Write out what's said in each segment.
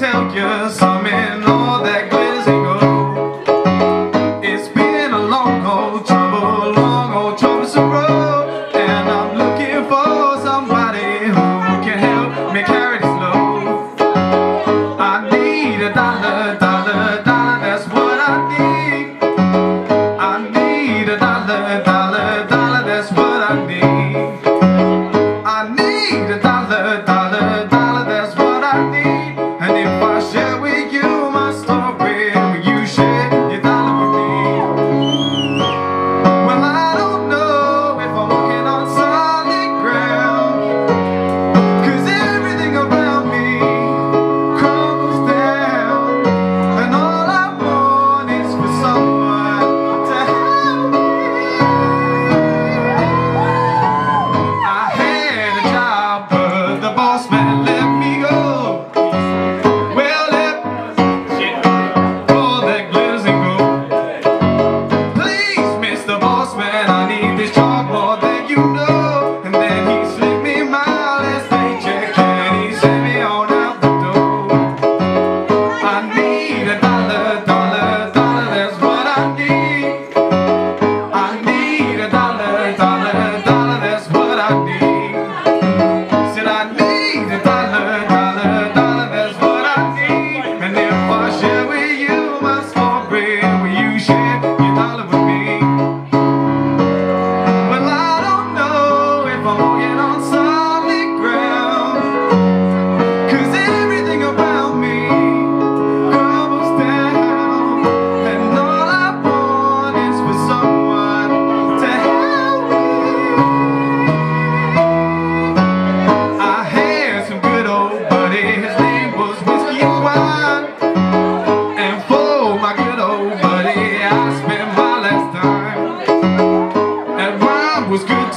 tell you some in all that glitters and gold. It's been a long, old trouble, long, old troublesome road. And I'm looking for somebody who can help me carry this load. I need a dollar, dollar, dollar, that's what I need. I need a dollar, dollar, dollar, that's what I need. Sunday.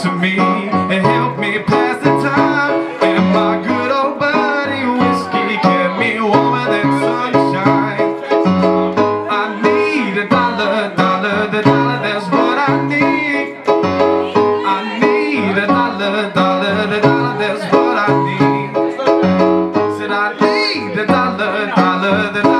to me and help me pass the time. And my good old buddy whiskey kept me warmer than sunshine. I need a dollar, dollar, the dollar, that's what I need. I need a dollar, dollar, the dollar, that's what I need. Said I need a dollar, dollar, the dollar.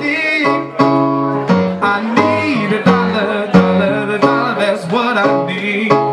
need. I need a dollar, dollar, dollar, that's what I need.